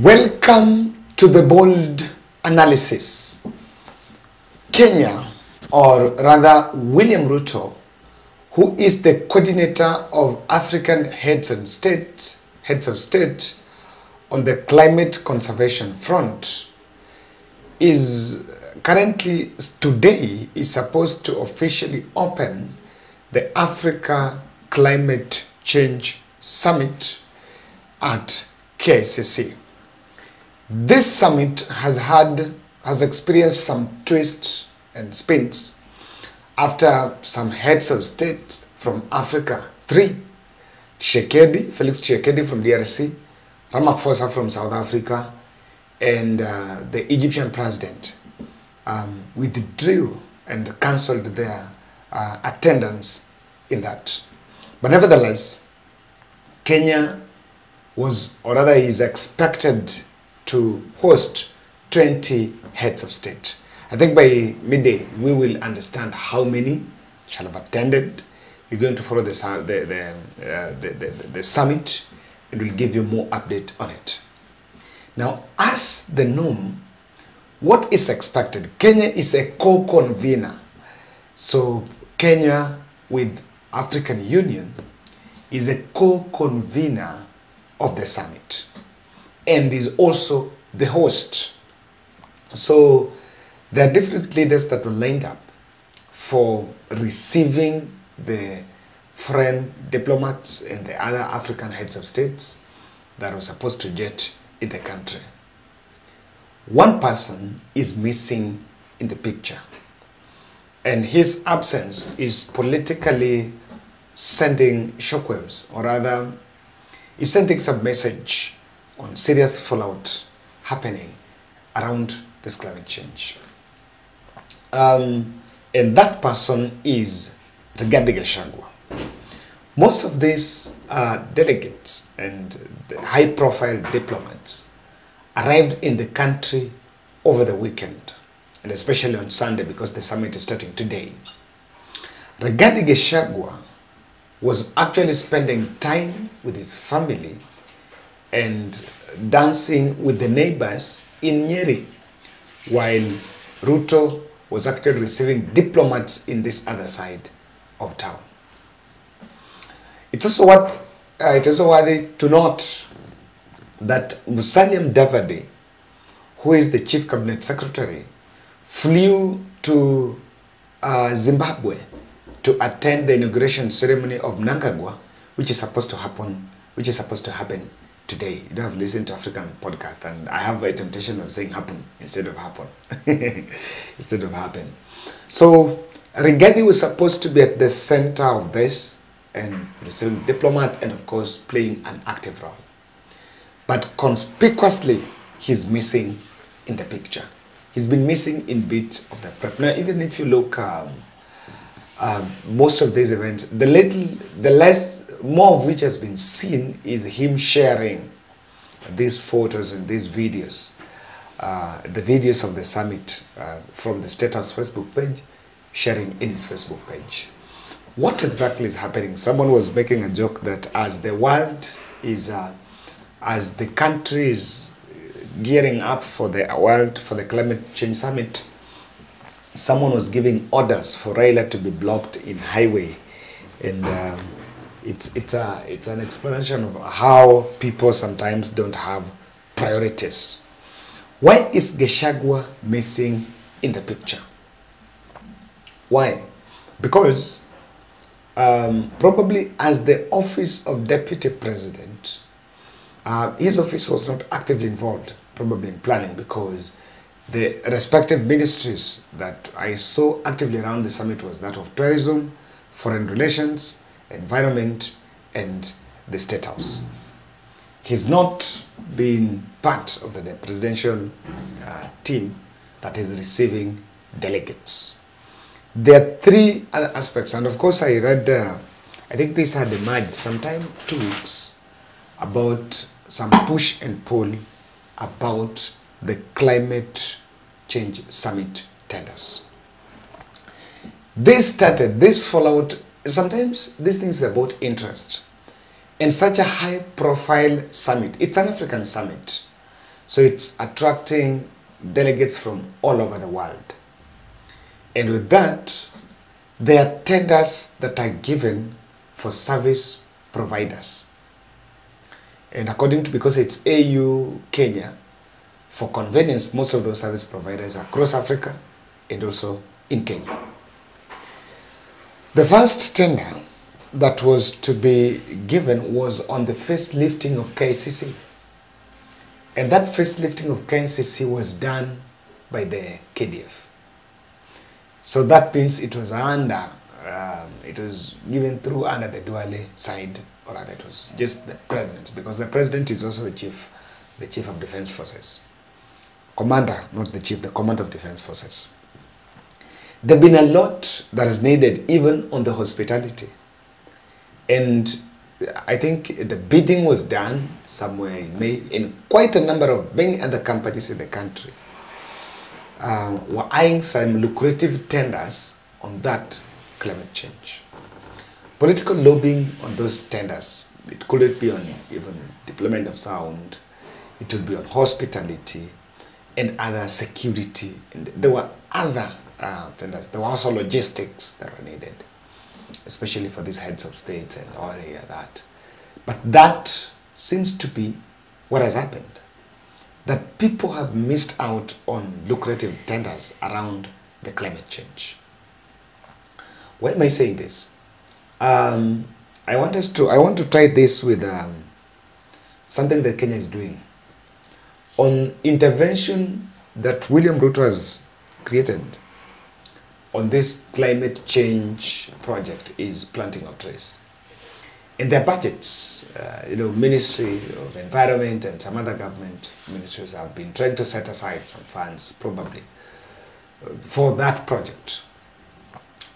Welcome to the bold analysis. Kenya, or rather William Ruto, who is the coordinator of African heads of state, heads of state on the climate conservation front, is currently today is supposed to officially open the Africa Climate Change Summit at KICC. This summit has had has experienced some twists and spins after some heads of state from Africa, three, Tshisekedi, Felix Tshisekedi from DRC, Ramaphosa from South Africa, and uh, the Egyptian president um, withdrew and cancelled their uh, attendance in that. But nevertheless, Kenya was, or rather is expected to host 20 heads of state. I think by midday we will understand how many shall have attended. We're going to follow the, the, the, uh, the, the, the summit and we'll give you more update on it. Now, as the norm, what is expected? Kenya is a co-convener. So Kenya with African Union is a co-convener of the summit and is also the host. So there are different leaders that were lined up for receiving the foreign diplomats and the other African heads of states that were supposed to jet in the country. One person is missing in the picture, and his absence is politically sending shockwaves, or rather, is sending some message on serious fallout happening around this climate change. Um, and that person is Rigathi Gachagua. Most of these uh, delegates and high-profile diplomats arrived in the country over the weekend, and especially on Sunday because the summit is starting today. Rigathi Gachagua was actually spending time with his family and dancing with the neighbors in Nyeri, while Ruto was actually receiving diplomats in this other side of town. It's also uh, it is also worthy to note that Musalia Mudavadi, who is the chief cabinet secretary, flew to uh, Zimbabwe to attend the inauguration ceremony of Mnangagwa, which is supposed to happen, which is supposed to happen today. You don't have listened to African podcast, and I have a temptation of saying happen instead of happen, instead of happen. So Rigathi was supposed to be at the center of this and receiving diplomat and of course playing an active role. But conspicuously, he's missing in the picture. He's been missing in bit of the prep. Now, even if you look, um, um, most of these events, the little, the less, more of which has been seen is him sharing these photos and these videos, uh, the videos of the summit uh, from the State House Facebook page, sharing in his Facebook page. What exactly is happening? Someone was making a joke that as the world is, uh, as the country is gearing up for the world, for the climate change summit, someone was giving orders for Raila to be blocked in highway, and um, it's it's a it's an explanation of how people sometimes don't have priorities. Why is Gachagua missing in the picture? Why? Because um, probably as the office of deputy president, uh, his office was not actively involved, probably in planning, because the respective ministries that I saw actively around the summit was that of tourism, foreign relations, environment, and the state house. He's not been part of the presidential uh, team that is receiving delegates. There are three other aspects, and of course, I read, uh, I think this had emerged sometime two weeks about some push and pull about the climate change summit tenders. This started, this fallout, sometimes these things are about interest. And such a high profile summit, it's an African summit. So it's attracting delegates from all over the world. And with that, there are tenders that are given for service providers. And according to, because it's AU Kenya, for convenience, most of those service providers are across Africa and also in Kenya. The first tender that was to be given was on the first lifting of KICC. And that first lifting of KICC was done by the KDF. So that means it was under, um, it was given through under the Duale side, or rather it was just the president, because the president is also the chief, the chief of defense forces. Commander, not the chief, the commander of defense forces. There's been a lot that is needed even on the hospitality. And I think the bidding was done somewhere in May, in quite a number of many other companies in the country um, were eyeing some lucrative tenders on that climate change. Political lobbying on those tenders, it could be on even deployment of sound, it would be on hospitality and other security. And there were other uh, tenders. There were also logistics that were needed, especially for these heads of state and all that. But that seems to be what has happened that people have missed out on lucrative tenders around the climate change. Why am I saying this? Um, I want us to I want to try this with um, something that Kenya is doing on intervention that William Ruto has created on this climate change project is planting of trees in their budgets, uh, you know, Ministry of Environment and some other government ministries have been trying to set aside some funds, probably, for that project.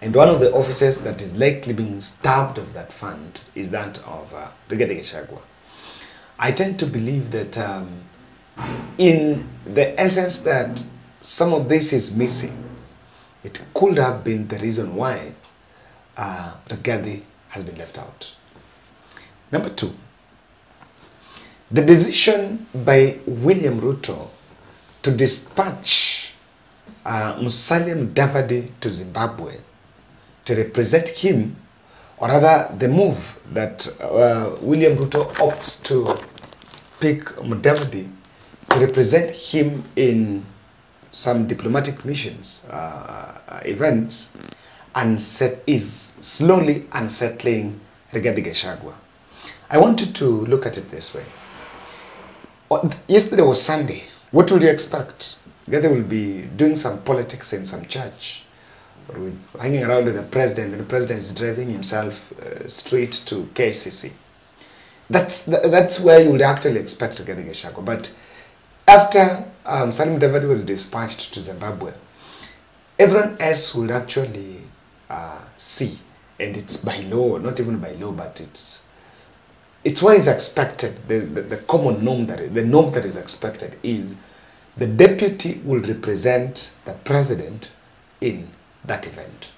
And one of the offices that is likely being starved of that fund is that of uh, Rigathi. I tend to believe that um, in the essence that some of this is missing, it could have been the reason why uh, Rigathi has been left out. Number two, the decision by William Ruto to dispatch uh, Musalia Mudavadi to Zimbabwe to represent him, or rather the move that uh, William Ruto opts to pick Mudavadi to represent him in some diplomatic missions, uh, uh events, and set, is slowly unsettling regarding Gachagua. I wanted to look at it this way. Yesterday was Sunday. What would you expect? They will be doing some politics in some church, with, hanging around with the president, and the president is driving himself uh, straight to KICC. That's that's where you would actually expect to get Gachagua. But after um, Salim David was dispatched to Zimbabwe, everyone else would actually uh, see, and it's by law, not even by law, but it's it's what is expected. The, the, the common norm that the norm that is expected is the deputy will represent the president in that event.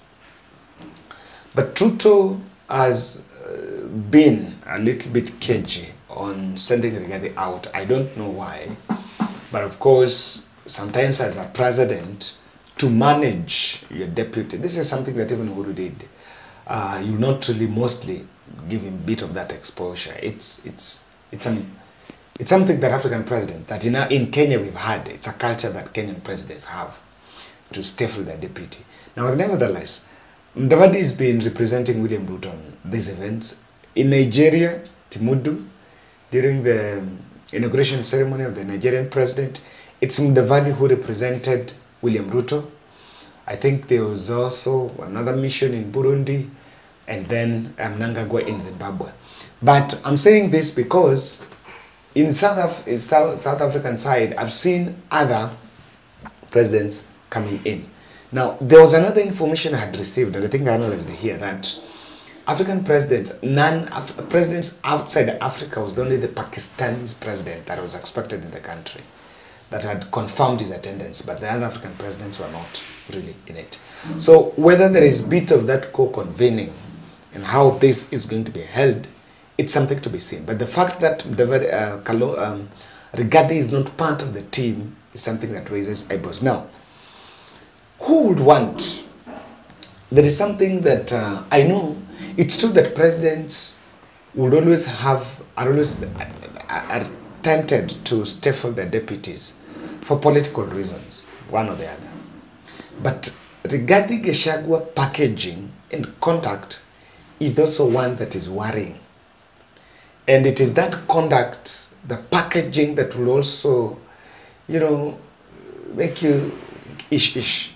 But Ruto has uh, been a little bit cagey on sending Rigathi out. I don't know why. But of course, sometimes as a president, to manage your deputy, this is something that even Uhuru did. Uh, you not really mostly give him a bit of that exposure. It's it's it's an it's something that African president that in in Kenya we've had. It's a culture that Kenyan presidents have to stifle their deputy. Now, nevertheless, Mudavadi has been representing William Ruto on these events in Nigeria, Tinubu, during the inauguration ceremony of the Nigerian president. It's Mudavadi who represented William Ruto. I think there was also another mission in Burundi and then um, Mnangagwa in Zimbabwe. But I'm saying this because in South, Af in South, African side, I've seen other presidents coming in. Now, there was another information I had received, and I think I analyzed here, that African presidents, none Af presidents outside Africa was only the Pakistani president that was expected in the country that had confirmed his attendance, but the other African presidents were not really in it. So whether there is bit of that co-convening and how this is going to be held, it's something to be seen. But the fact that David, uh, Kalo, um, Rigathi is not part of the team is something that raises eyebrows. Now, who would want? There is something that uh, I know. It's true that presidents would always have, are always are tempted to stifle their deputies for political reasons, one or the other. But Rigathi Gachagua packaging and contact is also one that is worrying. And it is that conduct, the packaging that will also, you know, make you ish ish.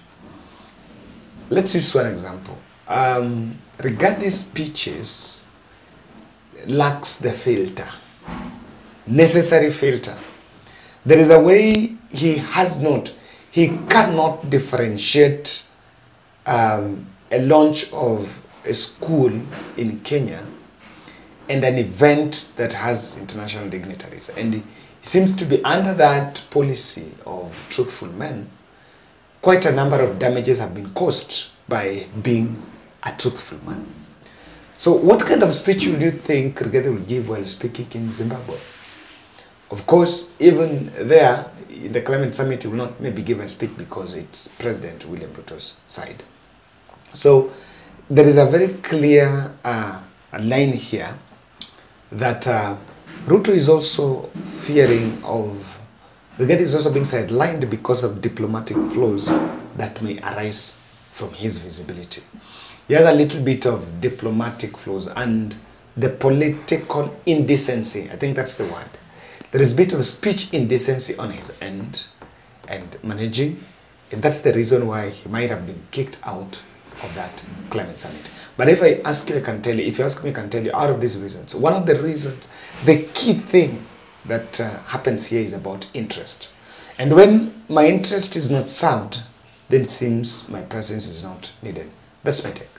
Let's use one example. Um, Rigathi's speeches lacks the filter, necessary filter. There is a way he has not, he cannot differentiate um, a launch of a school in Kenya and an event that has international dignitaries. And he seems to be under that policy of truthful men. Quite a number of damages have been caused by being a truthful man. So, what kind of speech would you think Rigathi will give while speaking in Zimbabwe? Of course, even there, the climate summit, will not maybe give a speech because it's President William Ruto's side. So, there is a very clear uh, line here that uh, Ruto is also fearing of, Rigathi is also being sidelined because of diplomatic flaws that may arise from his visibility. He has a little bit of diplomatic flaws and the political indecency, I think that's the word. There is a bit of speech indecency on his end and managing, and that's the reason why he might have been kicked out of that climate summit. But if I ask you, I can tell you, if you ask me, I can tell you out of these reasons. One of the reasons, the key thing that uh, happens here is about interest. And when my interest is not served, then it seems my presence is not needed. That's my take.